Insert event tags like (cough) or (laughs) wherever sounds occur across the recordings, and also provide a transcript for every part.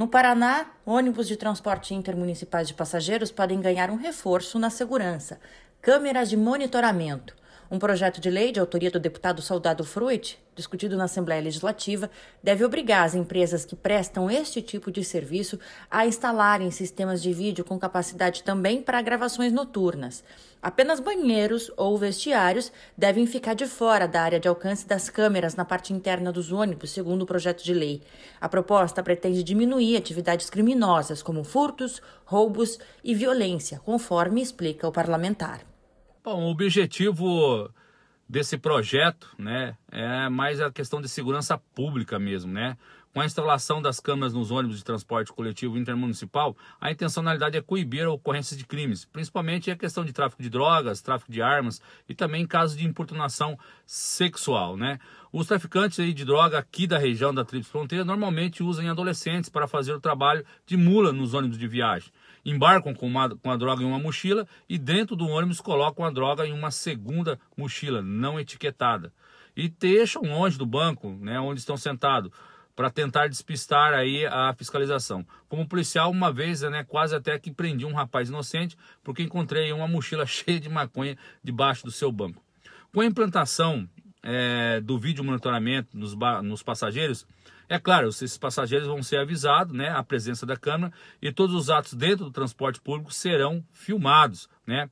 No Paraná, ônibus de transporte intermunicipais de passageiros podem ganhar um reforço na segurança: câmeras de monitoramento. Um projeto de lei de autoria do deputado Soldado Fruit, discutido na Assembleia Legislativa, deve obrigar as empresas que prestam este tipo de serviço a instalarem sistemas de vídeo com capacidade também para gravações noturnas. Apenas banheiros ou vestiários devem ficar de fora da área de alcance das câmeras na parte interna dos ônibus, segundo o projeto de lei. A proposta pretende diminuir atividades criminosas como furtos, roubos e violência, conforme explica o parlamentar. Bom, o objetivo desse projeto, né, é mais a questão de segurança pública mesmo, né? Com a instalação das câmeras nos ônibus de transporte coletivo intermunicipal, a intencionalidade é coibir a ocorrência de crimes, principalmente a questão de tráfico de drogas, tráfico de armas e também casos de importunação sexual, né? Os traficantes de droga aqui da região da Tríplice Fronteira normalmente usam adolescentes para fazer o trabalho de mula nos ônibus de viagem. Embarcam com, uma, com a droga em uma mochila e dentro do ônibus colocam a droga em uma segunda mochila não etiquetada. E deixam longe do banco, né, onde estão sentados, para tentar despistar aí a fiscalização. Como policial, uma vez, né, quase até que prendi um rapaz inocente porque encontrei uma mochila (laughs) cheia de maconha debaixo do seu banco. Com a implantação é, do vídeo monitoramento nos, nos passageiros, é claro, esses passageiros vão ser avisados, né, a presença da câmera e todos os atos dentro do transporte público serão filmados, né?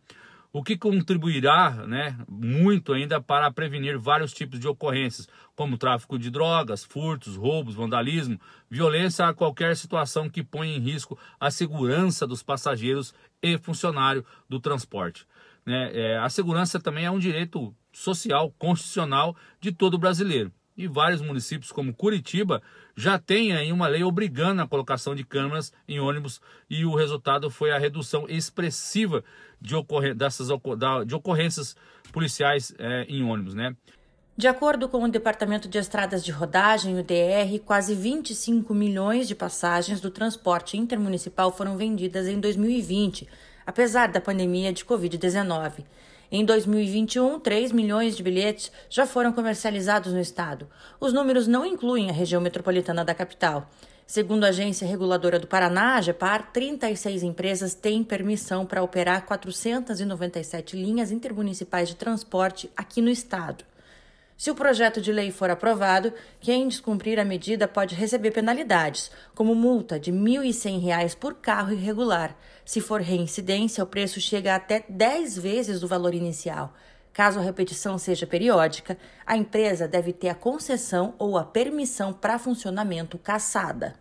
O que contribuirá, né, muito ainda para prevenir vários tipos de ocorrências, como tráfico de drogas, furtos, roubos, vandalismo, violência a qualquer situação que ponha em risco a segurança dos passageiros e funcionário do transporte. Né? É, a segurança também é um direito social, constitucional de todo brasileiro e vários municípios, como Curitiba, já têm aí uma lei obrigando a colocação de câmeras em ônibus e o resultado foi a redução expressiva de, ocorrências, dessas, de ocorrências policiais é, em ônibus, né? De acordo com o Departamento de Estradas de Rodagem, o DR, quase 25 milhões de passagens do transporte intermunicipal foram vendidas em 2020, apesar da pandemia de Covid-19. Em 2021, 3 milhões de bilhetes já foram comercializados no estado. Os números não incluem a região metropolitana da capital. Segundo a Agência Reguladora do Paraná, a GEPAR, 36 empresas têm permissão para operar 497 linhas intermunicipais de transporte aqui no estado. Se o projeto de lei for aprovado, quem descumprir a medida pode receber penalidades, como multa de R$ 1.100 por carro irregular. Se for reincidência, o preço chega até 10 vezes o valor inicial. Caso a repetição seja periódica, a empresa deve ter a concessão ou a permissão para funcionamento cassada.